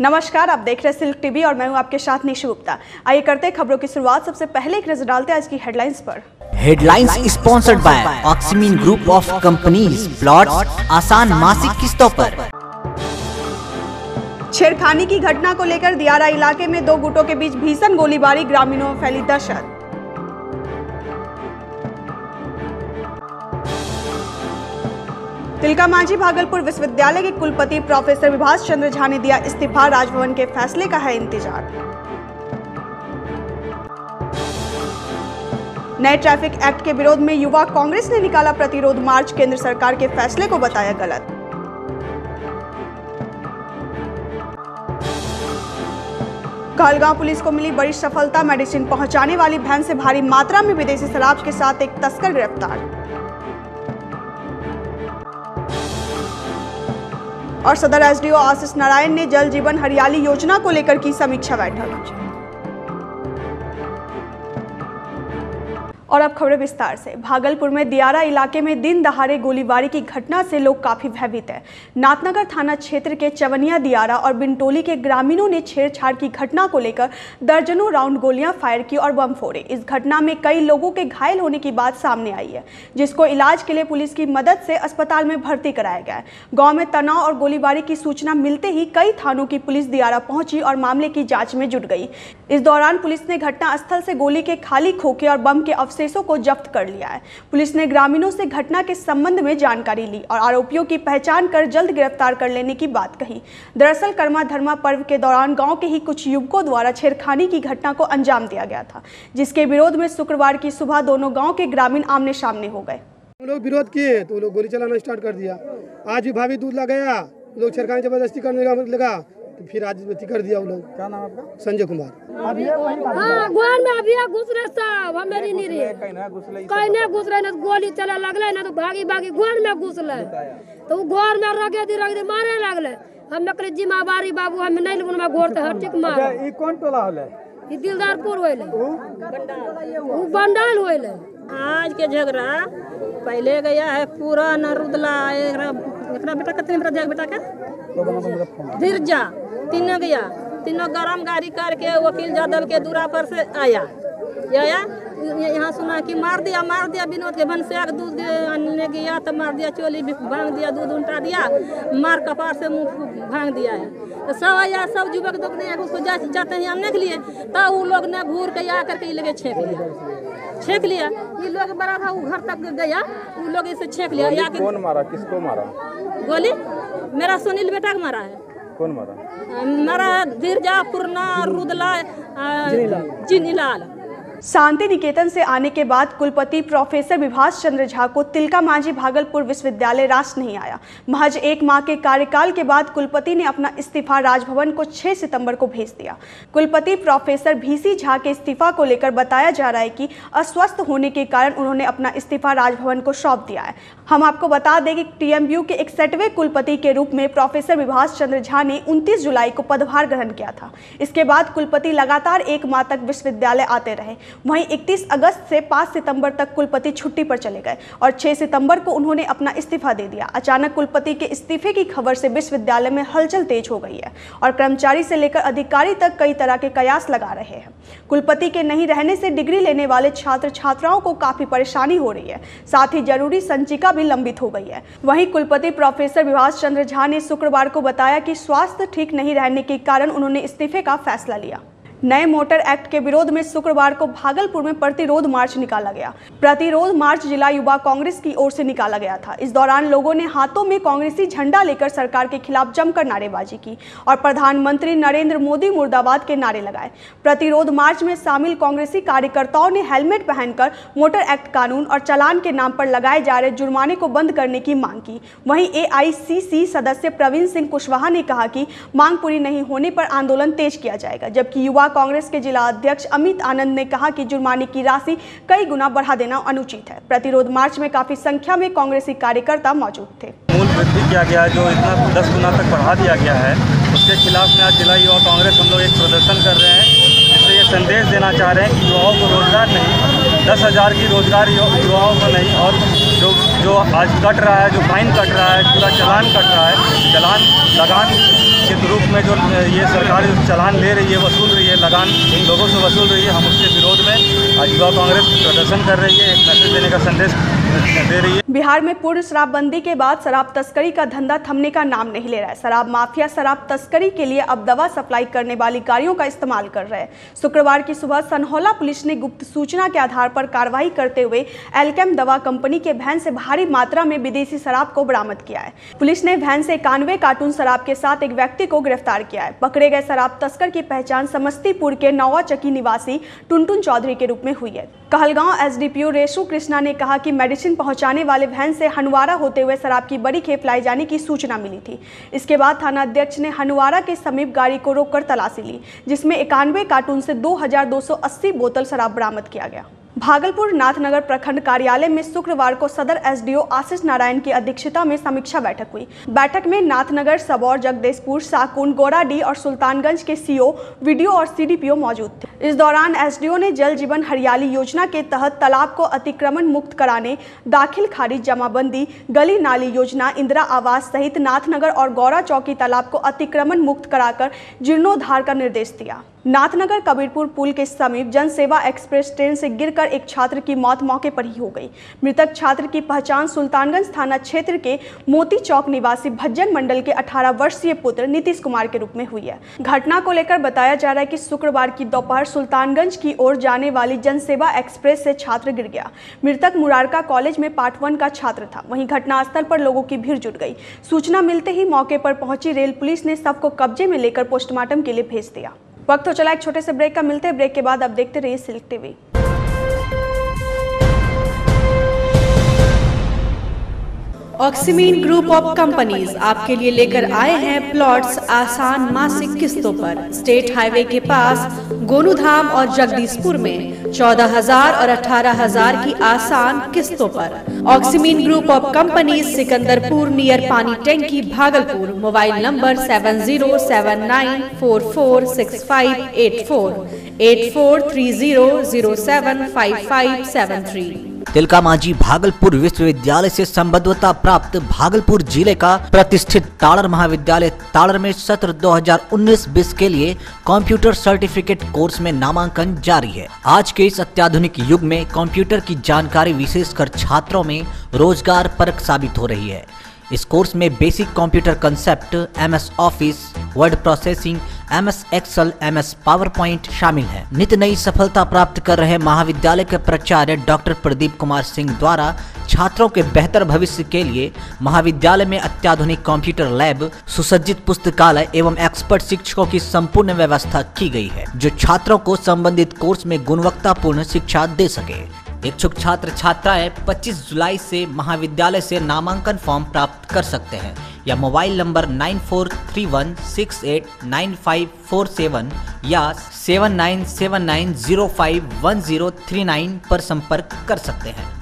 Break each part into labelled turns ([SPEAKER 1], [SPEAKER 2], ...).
[SPEAKER 1] नमस्कार आप देख रहे हैं सिल्क टीवी और मैं हूँ आपके साथ निशु गुप्ता। आइए करते हैं खबरों की शुरुआत। सबसे पहले एक नज़र डालते हैं आज की हेडलाइंस पर।
[SPEAKER 2] Headlines sponsored by Oxymin group of companies plot आसान मासिक किस्तों पर
[SPEAKER 1] छेड़खानी की घटना को लेकर दियारा इलाके में दो गुटों के बीच भीषण गोलीबारी ग्रामीणों में फैली दहशत। तिलका मांझी भागलपुर विश्वविद्यालय के कुलपति प्रोफेसर विभाष चंद्र झा ने दिया इस्तीफा। राजभवन के फैसले का है इंतज़ार। नए ट्रैफ़िक एक्ट के विरोध में युवा कांग्रेस ने निकाला प्रतिरोध मार्च, केंद्र सरकार के फैसले को बताया गलत। कहलगांव पुलिस को मिली बड़ी सफलता, मेडिसिन पहुँचाने वाली वैन से भारी मात्रा में विदेशी शराब के साथ एक तस्कर गिरफ़्तार। और सदर एसडीओ आशीष नारायण ने जल जीवन हरियाली योजना को लेकर की समीक्षा बैठक। और अब खबरें विस्तार से। भागलपुर में दियारा इलाके में दिन दहाड़े गोलीबारी की घटना से लोग काफ़ी भयभीत हैं। नाथनगर थाना क्षेत्र के चवनिया दियारा और बिंटोली के ग्रामीणों ने छेड़छाड़ की घटना को लेकर दर्जनों राउंड गोलियाँ फायर की और बम फोड़े। इस घटना में कई लोगों के घायल होने की बात सामने आई है, जिसको इलाज के लिए पुलिस की मदद से अस्पताल में भर्ती कराया गया है। गाँव में तनाव और गोलीबारी की सूचना मिलते ही कई थानों की पुलिस दियारा पहुँची और मामले की जाँच में जुट गई। इस दौरान पुलिस ने घटना स्थल से गोली के खाली खोखे और बम के अवशेषों को जब्त कर लिया है। पुलिस ने ग्रामीणों से घटना के संबंध में जानकारी ली और आरोपियों की पहचान कर जल्द गिरफ़्तार कर लेने की बात कही। दरअसल, कर्मा धर्मा पर्व के दौरान गाँव के ही कुछ युवकों द्वारा छेड़खानी की घटना को अंजाम दिया गया था, जिसके विरोध में शुक्रवार की सुबह दोनों गाँव के ग्रामीण आमने सामने हो गए।
[SPEAKER 3] लोग विरोध किए तो लोग गोली चलाना स्टार्ट कर दिया। आज भी भाभी दूध लगाया, लोग छेड़खानी ज़बरदस्ती करने लगा। तो फिर आज अथी कर दिया वो लोग। क्या नाम आपका? संजय कुमार।
[SPEAKER 4] हाँ घर में अभी घुस रहे सब हमें नहीं रही। कहीं नहीं घुस रहे ना तो गोली चले लगले ना तो भागी भागी घर में घुसले तो वो घर में रखे दी रखे दी मारे लगले। हम कहले जिम्मेवारी बाबू हम नहीं लेबू हम घर तो हटिक मार।
[SPEAKER 5] ई कौन टोला होले?
[SPEAKER 4] ई दिलदारपुर होइले वो? बंडाल होइले
[SPEAKER 6] आज के झगड़ा पहले गया है पूरा नरुदला एकरा बेटा कितने बेटा बेटा के? धीरजा तीनों गया। तीनों गरम गाड़ी करके वकील यादव के दूरा पर से आया। आया यहाँ सुना कि मार दिया मार दिया विनोद के भनसिया के दूध आने गया तो मार दिया चोली भी भाँग दिया दूध उल्टा दिया मार कपार से मुँह भाँग दिया है। तो सब आया सब युवक दुख उसको जा, जाते हैं आने के लिए। तब वो लोग ने घूर के आ करके लगे छेक लिया। छेक लिया। ये लोग बड़ा था वो घर तक गया वो लोग इसे छेक लिया।
[SPEAKER 5] कौन मारा? किसको मारा?
[SPEAKER 6] गोली? मेरा सुनील बेटा को मारा है।
[SPEAKER 5] कौन मारा?
[SPEAKER 6] मारा धीरजा पूर्णा रुदला जिनीलाल।
[SPEAKER 1] शांति निकेतन से आने के बाद कुलपति प्रोफेसर विभाष चंद्र झा को तिलका मांझी भागलपुर विश्वविद्यालय राष्ट्र नहीं आया। महज एक माह के कार्यकाल के बाद कुलपति ने अपना इस्तीफा राजभवन को 6 सितंबर को भेज दिया। कुलपति प्रोफेसर भीसी झा के इस्तीफा को लेकर बताया जा रहा है कि अस्वस्थ होने के कारण उन्होंने अपना इस्तीफा राजभवन को सौंप दिया है। हम आपको बता दें कि टीएमयू के इकसठवें कुलपति के रूप में प्रोफेसर विभाष चंद्र झा ने 29 जुलाई को पदभार ग्रहण किया था। इसके बाद कुलपति लगातार एक माह तक विश्वविद्यालय आते रहे। वहीं 31 अगस्त से 5 सितंबर तक कुलपति छुट्टी पर चले गए और 6 सितंबर को उन्होंने अपना इस्तीफा दे दिया। अचानक कुलपति के इस्तीफे की खबर से विश्वविद्यालय में हलचल तेज हो गई है और कर्मचारी से लेकर अधिकारी तक कई तरह के कयास लगा रहे हैं। कुलपति के नहीं रहने से डिग्री लेने वाले छात्र छात्राओं को काफ़ी परेशानी हो रही है। साथ ही ज़रूरी संचिका भी लंबित हो गई है। वहीं कुलपति प्रोफेसर विभाष चंद्र झा ने शुक्रवार को बताया कि स्वास्थ्य ठीक नहीं रहने के कारण उन्होंने इस्तीफे का फैसला लिया। नए मोटर एक्ट के विरोध में शुक्रवार को भागलपुर में प्रतिरोध मार्च निकाला गया। प्रतिरोध मार्च जिला युवा कांग्रेस की ओर से निकाला गया था। इस दौरान लोगों ने हाथों में कांग्रेसी झंडा लेकर सरकार के खिलाफ जमकर नारेबाजी की और प्रधानमंत्री नरेंद्र मोदी मुर्दाबाद के नारे लगाए। प्रतिरोध मार्च में शामिल कांग्रेसी कार्यकर्ताओं ने हेलमेट पहनकर मोटर एक्ट कानून और चलान के नाम पर लगाए जा रहे जुर्माने को बंद करने की मांग की। वहीं ए सदस्य प्रवीण सिंह कुशवाहा ने कहा कि मांग पूरी नहीं होने पर आंदोलन तेज किया जाएगा, जबकि युवा कांग्रेस के जिला अध्यक्ष अमित आनंद ने कहा कि जुर्माने की राशि कई गुना बढ़ा देना अनुचित है। प्रतिरोध मार्च में काफ़ी संख्या में कांग्रेसी कार्यकर्ता मौजूद थे।
[SPEAKER 7] मूल वृद्धि किया गया जो इतना दस गुना तक बढ़ा दिया गया है। उसके खिलाफ में आज जिला युवा कांग्रेस हम लोग एक प्रदर्शन कर रहे हैं। जिससे ये संदेश देना चाह रहे हैं कि युवाओं को रोज़गार नहीं, दस हज़ार की रोज़गार युवाओं को नहीं, और जो जो आज कट रहा है, जो फाइन कट रहा है, पूरा चलान कट रहा है। चलान, लगान के रूप में जो ये सरकार चालान ले रही है, वसूल रही है, लगान इन लोगों से वसूल रही है, हम उसके विरोध में आज युवा कांग्रेस प्रदर्शन कर रही है, एक मैसेज देने का संदेश
[SPEAKER 1] बिहार में पूर्ण शराबबंदी के बाद शराब तस्करी का धंधा थमने का नाम नहीं ले रहा है। शराब माफिया, शराब तस्करी के लिए अब दवा सप्लाई करने वाली गाड़ियों का इस्तेमाल कर रहे हैं। शुक्रवार की सुबह सनहौला पुलिस ने गुप्त सूचना के आधार पर कार्रवाई करते हुए एल्केम दवा कंपनी के वैन से भारी मात्रा में विदेशी शराब को बरामद किया है। पुलिस ने वैन से इक्यानवे कार्टून शराब के साथ एक व्यक्ति को गिरफ़्तार किया है। पकड़े गए शराब तस्कर की पहचान समस्तीपुर के नौवा निवासी टुनटुन चौधरी के रूप में हुई है। कहलगांव एसडीपीओ रेशु कृष्णा ने कहा की मेडिसिन पहुँचाने वाले वैन से हनुवारा होते हुए शराब की बड़ी खेप लाई जाने की सूचना मिली थी। इसके बाद थाना अध्यक्ष ने हनुवारा के समीप गाड़ी को रोककर तलाशी ली, जिसमें इक्यानवे कार्टून से 2280 बोतल शराब बरामद किया गया। भागलपुर नाथनगर प्रखंड कार्यालय में शुक्रवार को सदर एसडीओ आशीष नारायण की अध्यक्षता में समीक्षा बैठक हुई। बैठक में नाथनगर सबौर, जगदेशपुर साकुन गोराडी और सुल्तानगंज के सीओ, वीडियो और सीडीपीओ मौजूद थे। इस दौरान एसडीओ ने जल जीवन हरियाली योजना के तहत तालाब को अतिक्रमण मुक्त कराने, दाखिल खारिज जमाबंदी, गली नाली योजना, इंदिरा आवास सहित नाथनगर और गौरा चौकी तालाब को अतिक्रमण मुक्त कराकर जीर्णोद्धार का निर्देश दिया। नाथनगर कबीरपुर पुल के समीप जनसेवा एक्सप्रेस ट्रेन से गिरकर एक छात्र की मौत मौके पर ही हो गई। मृतक छात्र की पहचान सुल्तानगंज थाना क्षेत्र के मोती चौक निवासी भज्जन मंडल के 18 वर्षीय पुत्र नीतीश कुमार के रूप में हुई है। घटना को लेकर बताया जा रहा है कि शुक्रवार की दोपहर सुल्तानगंज की ओर जाने वाली जन सेवा एक्सप्रेस से छात्र गिर गया। मृतक मुरारका कॉलेज में पार्ट वन का छात्र था। वहीं घटनास्थल पर लोगों की भीड़ जुट गई। सूचना मिलते ही मौके पर पहुँची रेल पुलिस ने सबको कब्जे में लेकर पोस्टमार्टम के लिए भेज दिया। वक्त हो चला एक छोटे से ब्रेक का, मिलते हैं ब्रेक के बाद, अब देखते रहिए silk TV.
[SPEAKER 8] Oxymin group of companies आपके लिए लेकर आए हैं प्लॉट्स आसान मासिक किस्तों पर। स्टेट हाईवे के पास, गोनूधाम और जगदीशपुर में चौदह हज़ार और अठारह हज़ार की आसान किस्तों पर। Oxymin group of companies Sikandarpur near पानी टैंकी, Bhagalpur, mobile number seven zero seven nine four four six five eight four. Eight four three zero zero seven five five seven three.
[SPEAKER 2] Tilka Manjhi Bhagalpur विश्वविद्यालय से संबद्धता प्राप्त भागलपुर ज़िले का प्रतिष्ठित ताड़र महाविद्यालय ताड़र में सत्र 2019-20 के लिए कंप्यूटर सर्टिफिकेट कोर्स में नामांकन जारी है। आज के इस अत्याधुनिक युग में कंप्यूटर की जानकारी विशेषकर छात्रों में रोज़गार परक साबित हो रही है। इस कोर्स में basic computer concept, M office, word processing M S Excel M S PowerPoint शामिल है। नित नई सफलता प्राप्त कर रहे महाविद्यालय के प्राचार्य डॉक्टर प्रदीप कुमार सिंह द्वारा छात्रों के बेहतर भविष्य के लिए महाविद्यालय में अत्याधुनिक कंप्यूटर लैब, सुसज्जित पुस्तकालय एवं एक्सपर्ट शिक्षकों की संपूर्ण व्यवस्था की गई है, जो छात्रों को संबंधित कोर्स में गुणवत्तापूर्ण शिक्षा दे सके। इच्छुक छात्र छात्राएँ 25 जुलाई से महाविद्यालय से नामांकन फॉर्म प्राप्त कर सकते हैं। या mobile number nine four three one six eight nine five four seven या seven nine seven nine zero five one zero three nine पर संपर्क कर सकते हैं।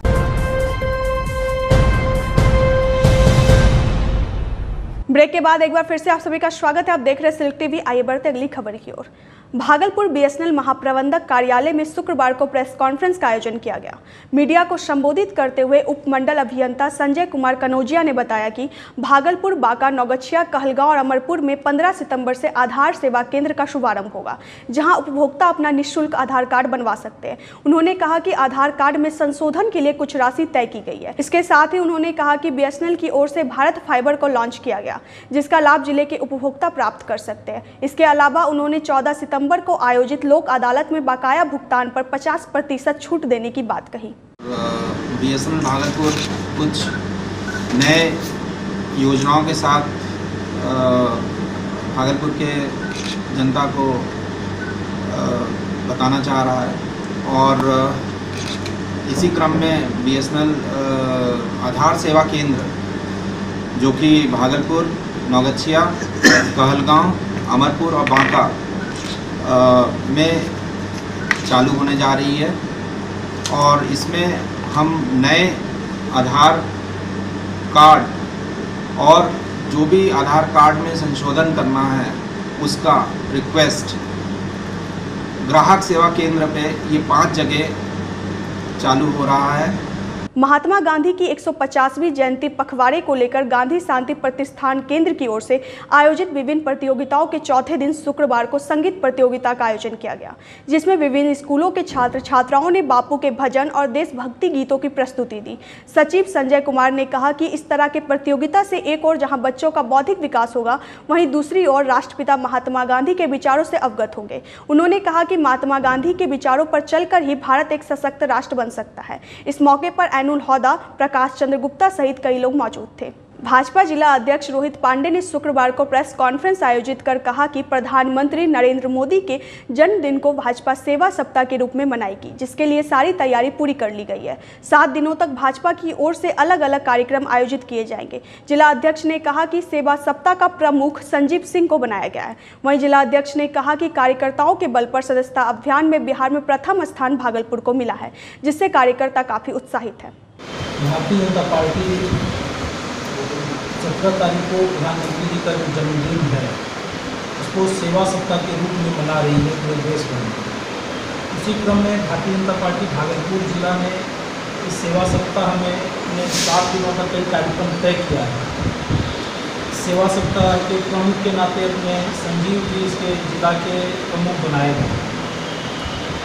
[SPEAKER 1] ब्रेक के बाद एक बार फिर से आप सभी का स्वागत है। आप देख रहे हैं सिल्क टीवी। आइए बढ़ते अगली खबर की ओर। भागलपुर बीएसएनएल महाप्रबंधक कार्यालय में शुक्रवार को प्रेस कॉन्फ्रेंस का आयोजन किया गया। मीडिया को संबोधित करते हुए उपमंडल अभियंता संजय कुमार कनौजिया ने बताया कि भागलपुर, बांका, नौगछिया, कहलगांव और अमरपुर में 15 सितंबर से आधार सेवा केंद्र का शुभारंभ होगा, जहाँ उपभोक्ता अपना निःशुल्क आधार कार्ड बनवा सकते हैं। उन्होंने कहा कि आधार कार्ड में संशोधन के लिए कुछ राशि तय की गई है। इसके साथ ही उन्होंने कहा कि बीएसएनएल की ओर से भारत फाइबर को लॉन्च किया गया, जिसका लाभ ज़िले के उपभोक्ता प्राप्त कर सकते हैं। इसके अलावा उन्होंने चौदह सितंबर को आयोजित लोक अदालत में बकाया भुगतान पर 50 प्रतिशत छूट देने की बात कही।
[SPEAKER 9] बी एस एन भागलपुर कुछ नए योजनाओं के साथ भागलपुर के जनता को बताना चाह रहा है। और इसी क्रम में B S N L Aadhaar सेवा केंद्र, जो कि भागलपुर, नौगछिया, कहलगांव, अमरपुर और बांका में चालू होने जा रही है और इसमें हम नए आधार कार्ड और जो भी आधार कार्ड में संशोधन करना है, उसका रिक्वेस्ट ग्राहक सेवा केंद्र पे ये पाँच जगह चालू हो रहा है।
[SPEAKER 1] महात्मा गांधी की 150वीं जयंती पखवाड़े को लेकर गांधी शांति प्रतिष्ठान केंद्र की ओर से आयोजित विभिन्न प्रतियोगिताओं के चौथे दिन शुक्रवार को संगीत प्रतियोगिता का आयोजन किया गया, जिसमें विभिन्न स्कूलों के छात्र छात्राओं ने बापू के भजन और देशभक्ति गीतों की प्रस्तुति दी। सचिव संजय कुमार ने कहा कि इस तरह के प्रतियोगिता से एक और जहाँ बच्चों का बौद्धिक विकास होगा, वहीं दूसरी ओर राष्ट्रपिता महात्मा गांधी के विचारों से अवगत होंगे। उन्होंने कहा कि महात्मा गांधी के विचारों पर चलकर ही भारत एक सशक्त राष्ट्र बन सकता है। इस मौके पर एनुल हौदा प्रकाश चंद्र गुप्ता सहित कई लोग मौजूद थे। भाजपा जिला अध्यक्ष रोहित पांडे ने शुक्रवार को प्रेस कॉन्फ्रेंस आयोजित कर कहा कि प्रधानमंत्री नरेंद्र मोदी के जन्मदिन को भाजपा सेवा सप्ताह के रूप में मनाएगी जिसके लिए सारी तैयारी पूरी कर ली गई है। सात दिनों तक भाजपा की ओर से अलग अलग कार्यक्रम आयोजित किए जाएँगे। जिला अध्यक्ष ने कहा कि सेवा सप्ताह का प्रमुख संजीव सिंह को बनाया गया है। वहीं जिला अध्यक्ष ने कहा कि कार्यकर्ताओं के बल पर सदस्यता अभियान में बिहार में प्रथम स्थान भागलपुर को मिला है, जिससे कार्यकर्ता काफ़ी उत्साहित है।
[SPEAKER 10] भारतीय जनता पार्टी सत्रह तारीख को प्रधानमंत्री जी का जो जन्मदिन है, उसको सेवा सप्ताह के रूप में मना रही है पूरे देश भर में। उसी क्रम में भारतीय जनता पार्टी भागलपुर जिला में इस सेवा सप्ताह में सात दिनों का कई कार्यक्रम तय किया है। सेवा सप्ताह के प्रमुख के नाते अपने संजीव जी इसके जिला के प्रमुख बनाए गए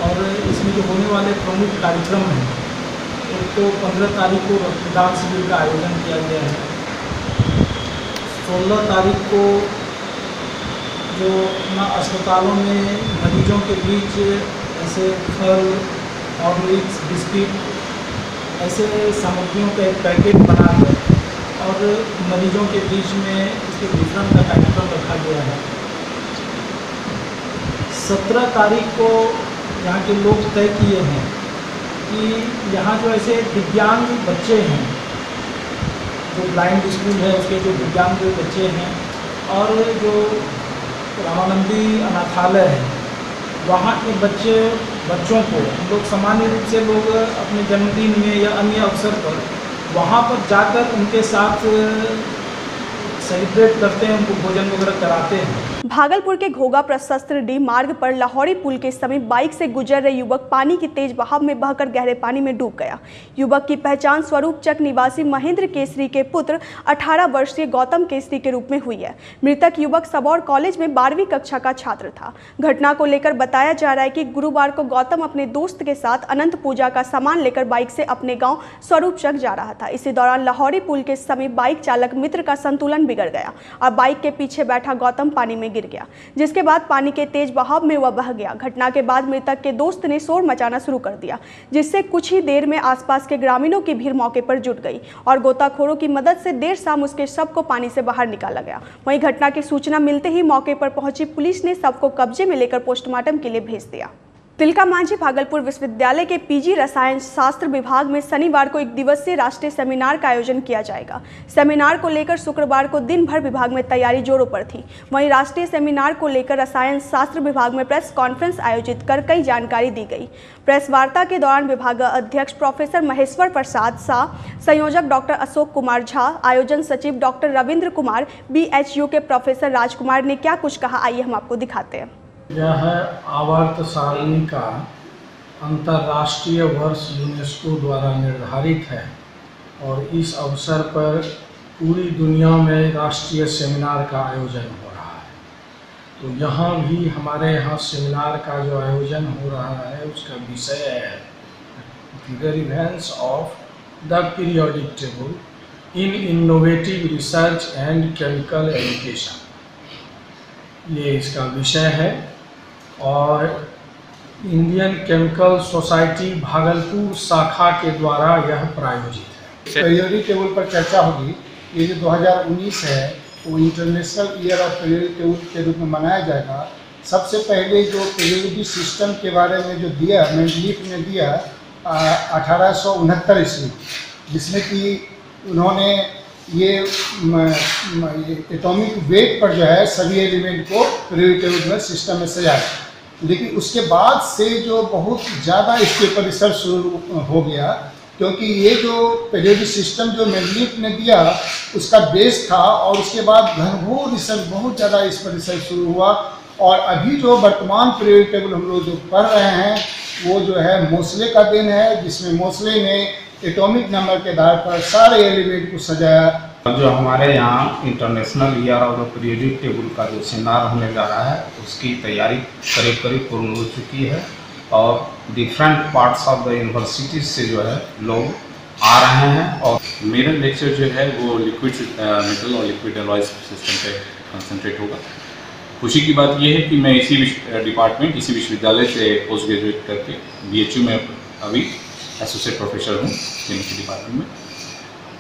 [SPEAKER 10] और इसमें जो होने वाले प्रमुख कार्यक्रम हैं एक तो पंद्रह तारीख को रक्तदान शिविर का आयोजन किया गया है। सोलह तारीख को जो अपना अस्पतालों में मरीजों के बीच ऐसे फल हॉर्लिक्स बिस्किट, ऐसे सामग्रियों का एक पैकेट बना कर और मरीजों के बीच में इसके वितरण का कार्यक्रम रखा गया है। सत्रह तारीख को यहाँ के लोग तय किए हैं कि यहाँ जो ऐसे दिव्यांग बच्चे हैं जो ब्लाइंड स्कूल है, उसके जो दिव्यांग जो बच्चे हैं, और जो रामानंदी अनाथालय है, वहाँ के बच्चे, बच्चों को, हम लोग सामान्य रूप से लोग अपने जन्मदिन में या अन्य अवसर पर वहाँ पर जाकर उनके साथ सेलिब्रेट करते हैं, उनको भोजन वगैरह कराते हैं।
[SPEAKER 1] भागलपुर के घोगा प्रशस्त्र डी मार्ग पर लाहौरी पुल के समीप बाइक से गुजर रहे युवक पानी की तेज बहाव में बहकर गहरे पानी में डूब गया। युवक की पहचान स्वरूप चक निवासी महेंद्र केसरी के पुत्र 18 वर्षीय गौतम केसरी के रूप में हुई है। मृतक युवक सबौर कॉलेज में बारहवीं कक्षा का छात्र था। घटना को लेकर बताया जा रहा है कि गुरुवार को गौतम अपने दोस्त के साथ अनंत पूजा का सामान लेकर बाइक से अपने गाँव स्वरूप चक जा रहा था। इसी दौरान लाहौरी पुल के समीप बाइक चालक मित्र का संतुलन बिगड़ गया। और बाइक के पीछे बैठा गौतम पानी में गिर गया, जिसके बाद पानी के तेज बहाव में वह बह गया। घटना के बाद मृतक के दोस्त ने शोर मचाना शुरू कर दिया, जिससे कुछ ही देर में आसपास के ग्रामीणों की भीड़ मौके पर जुट गई और गोताखोरों की मदद से देर शाम उसके शव को पानी से बाहर निकाला गया। वहीं घटना की सूचना मिलते ही मौके पर पहुँची पुलिस ने शव को कब्जे में लेकर पोस्टमार्टम के लिए भेज दिया। तिलका मांझी भागलपुर विश्वविद्यालय के पीजी रसायन शास्त्र विभाग में शनिवार को एक दिवसीय राष्ट्रीय सेमिनार का आयोजन किया जाएगा। सेमिनार को लेकर शुक्रवार को दिन भर विभाग में तैयारी जोरों पर थी। वहीं राष्ट्रीय सेमिनार को लेकर रसायन शास्त्र विभाग में प्रेस कॉन्फ्रेंस आयोजित कर कई जानकारी दी गई। प्रेस वार्ता के दौरान विभाग अध्यक्ष प्रोफेसर महेश्वर प्रसाद शाह, संयोजक डॉक्टर अशोक कुमार झा, आयोजन सचिव डॉक्टर रविंद्र कुमार, बीएचयू के प्रोफेसर राजकुमार ने क्या कुछ कहा, आइए हम आपको दिखाते हैं।
[SPEAKER 10] यह आवर्त सारणी का अंतर्राष्ट्रीय वर्ष यूनेस्को द्वारा निर्धारित है और इस अवसर पर पूरी दुनिया में राष्ट्रीय सेमिनार का आयोजन हो रहा है। तो यहाँ भी हमारे यहाँ सेमिनार का जो आयोजन हो रहा है, उसका विषय है the relevance of the periodic table in innovative research and chemical education ये इसका विषय है। और इंडियन केमिकल सोसाइटी भागलपुर शाखा के द्वारा यह प्रायोजित है।
[SPEAKER 11] पीरियोडिक टेबल पर चर्चा होगी। ये जो 2019 है, वो international year of periodic table के रूप में मनाया जाएगा। सबसे पहले जो पीरियोडिक सिस्टम के बारे में जो दिया मेंडलीफ ने दिया अठारह सौ उनहत्तर ईस्वी, जिसमें कि उन्होंने ये एटॉमिक वेट पर जो है, सभी एलिमेंट को पीरियोडिक टेबल में सिस्टम में सजाया। लेकिन उसके बाद से जो बहुत ज़्यादा इसके ऊपर रिसर्च शुरू हो गया, क्योंकि ये जो पीरियोडिक सिस्टम जो मेडलिफ ने दिया, उसका बेस था और उसके बाद घनघोर रिसर्च बहुत ज़्यादा इस पर रिसर्च शुरू हुआ और अभी जो वर्तमान पीरियोडिक टेबल हम लोग जो पढ़ रहे हैं, वो जो है मोसले का दिन है, जिसमें मोसले ने एटॉमिक नंबर के आधार पर सारे एलिमेंट को सजाया
[SPEAKER 5] जो हमारे यहाँ international year the periodic table का जो सेमिनार होने जा रहा है, उसकी तैयारी करीब करीब पूर्ण हो चुकी है और different parts of the universities से जो है लोग आ रहे हैं और
[SPEAKER 12] मेरा लेक्चर जो है वो लिक्विड मेटल और लिक्विड एलॉयज सिस्टम पे कंसंट्रेट होगा। खुशी की बात यह है कि मैं इसी डिपार्टमेंट इसी विश्वविद्यालय से पोस्ट ग्रेजुएट करके बीएचयू में अभी एसोसिएट प्रोफेसर हूँ केमिस्ट्री डिपार्टमेंट में।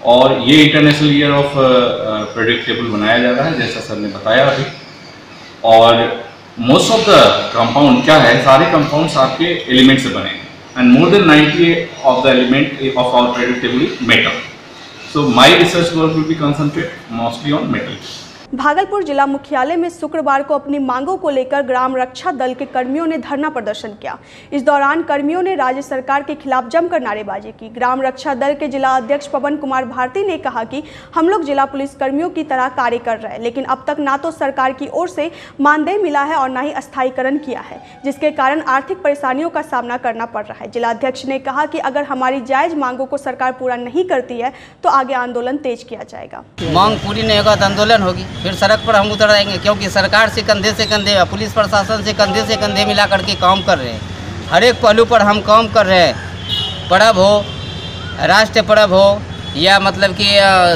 [SPEAKER 12] और ये इंटरनेशनल ईयर ऑफ़ प्रेडिक्टेबल बनाया जा रहा है, जैसा सर ने बताया अभी। और मोस्ट ऑफ़ द कंपाउंड क्या है, सारे कंपाउंड्स आपके एलिमेंट से बने हैं। And more than 90 of the element of our predictable metal so my research work will be concentrate mostly on metals
[SPEAKER 1] Bhagalpur जिला मुख्यालय में शुक्रवार को अपनी मांगों को लेकर ग्राम रक्षा दल के कर्मियों ने धरना प्रदर्शन किया। इस दौरान कर्मियों ने राज्य सरकार के खिलाफ जमकर नारेबाजी की। ग्राम रक्षा दल के जिला अध्यक्ष पवन कुमार भारती ने कहा कि हम लोग जिला पुलिस कर्मियों की तरह कार्य कर रहे हैं, लेकिन अब तक ना तो सरकार की ओर से मानदेय मिला है और ना ही अस्थायीकरण किया है, जिसके कारण आर्थिक परेशानियों का सामना करना पड़ रहा है। जिला अध्यक्ष ने कहा कि अगर हमारी जायज़ मांगों को सरकार पूरा नहीं करती है तो आगे आंदोलन तेज किया जाएगा।
[SPEAKER 13] मांग पूरी नहीं होगा तो आंदोलन होगी। फिर सड़क पर हम उतर आएँगे क्योंकि सरकार से कंधे से कंधे पुलिस प्रशासन से कंधे से कंधे मिला करके काम कर रहे हैं। हर एक पहलू पर हम काम कर रहे हैं। पर्व हो राष्ट्र पर्व हो, या मतलब कि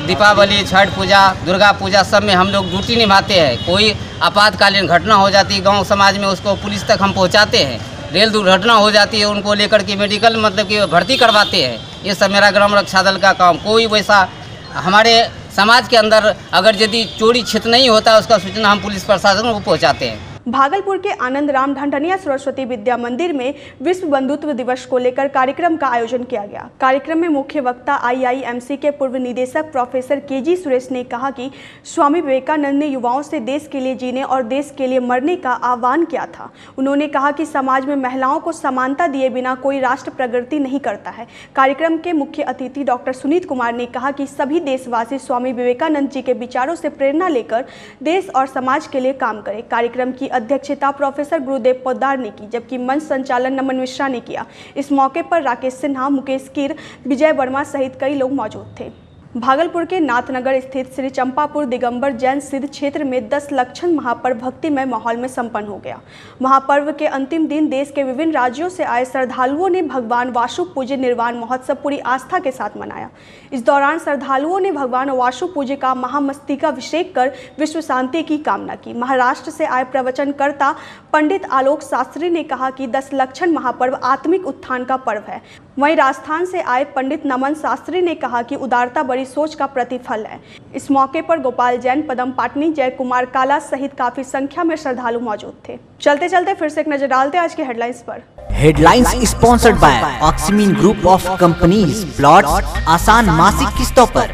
[SPEAKER 13] दीपावली, छठ पूजा, दुर्गा पूजा, सब में हम लोग ड्यूटी निभाते हैं। कोई आपातकालीन घटना हो जाती है गाँव समाज में उसको पुलिस तक हम पहुँचाते हैं। रेल दुर्घटना हो जाती है, उनको लेकर के मेडिकल मतलब कि भर्ती करवाते हैं। ये सब मेरा ग्राम रक्षा दल का काम। कोई वैसा हमारे समाज के अंदर अगर यदि चोरी छित नहीं होता, उसका सूचना हम पुलिस प्रशासन को पहुँचाते हैं।
[SPEAKER 1] भागलपुर के आनंद राम ढंढनिया सरस्वती विद्या मंदिर में विश्व बंधुत्व दिवस को लेकर कार्यक्रम का आयोजन किया गया। कार्यक्रम में मुख्य वक्ता आईआईएमसी के पूर्व निदेशक प्रोफेसर के जी सुरेश ने कहा कि स्वामी विवेकानंद ने युवाओं से देश के लिए जीने और देश के लिए मरने का आह्वान किया था। उन्होंने कहा कि समाज में महिलाओं को समानता दिए बिना कोई राष्ट्र प्रगति नहीं करता है। कार्यक्रम के मुख्य अतिथि डॉक्टर सुनीत कुमार ने कहा कि सभी देशवासी स्वामी विवेकानंद जी के विचारों से प्रेरणा लेकर देश और समाज के लिए काम करें। कार्यक्रम की अध्यक्षता प्रोफेसर गुरुदेव पोदार ने की, जबकि मंच संचालन नमन मिश्रा ने किया। इस मौके पर राकेश सिन्हा, मुकेश किर विजय वर्मा सहित कई लोग मौजूद थे। भागलपुर के नाथनगर स्थित श्री चंपापुर दिगंबर जैन सिद्ध क्षेत्र में दस लक्षण महापर्व भक्तिमय माहौल में संपन्न हो गया। महापर्व के अंतिम दिन देश के विभिन्न राज्यों से आए श्रद्धालुओं ने भगवान वासु पूज्य निर्वाण महोत्सव पूरी आस्था के साथ मनाया। इस दौरान श्रद्धालुओं ने भगवान वासु पूज्य का महामस्तिकाभिषेक कर विश्व शांति की कामना की। महाराष्ट्र से आए प्रवचनकर्ता पंडित आलोक शास्त्री ने कहा कि दस लक्षण महापर्व आत्मिक उत्थान का पर्व है। वहीं राजस्थान से आए पंडित नमन शास्त्री ने कहा कि उदारता बड़ी सोच का प्रतिफल है। इस मौके पर गोपाल जैन पदम पाटनी जय कुमार काला सहित काफ़ी संख्या में श्रद्धालु मौजूद थे। चलते चलते फिर से एक नज़र डालते आज के हेडलाइंस पर।
[SPEAKER 2] Headlines sponsored by Oxymin group of companies plot आसान मासिक किस्तों पर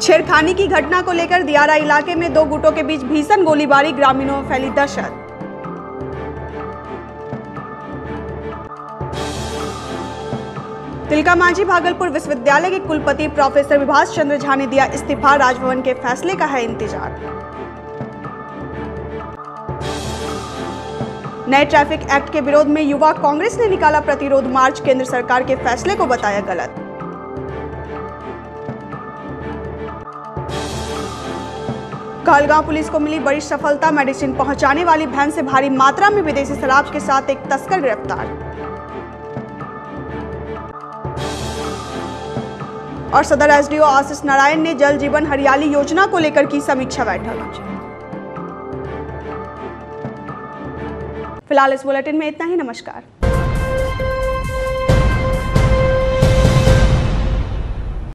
[SPEAKER 1] छेड़खानी की घटना को लेकर दियारा इलाके में दो गुटों के बीच भीषण गोलीबारी ग्रामीणों में फैली दहशत। तिलका मांझी भागलपुर विश्वविद्यालय के कुलपति प्रोफेसर विभाष चंद्र झा ने दिया इस्तीफा। राजभवन के फैसले का है इंतज़ार। नए ट्रैफ़िक एक्ट के विरोध में युवा कांग्रेस ने निकाला प्रतिरोध मार्च, केंद्र सरकार के फैसले को बताया गलत। कहलगांव पुलिस को मिली बड़ी सफलता, मेडिसिन पहुँचाने वाली वैन से भारी मात्रा में विदेशी शराब के साथ एक तस्कर गिरफ़्तार। और सदर एसडीओ आशीष नारायण ने जल जीवन हरियाली योजना को लेकर की समीक्षा बैठक। फ़िलहाल इस बुलेटिन में इतना ही, नमस्कार।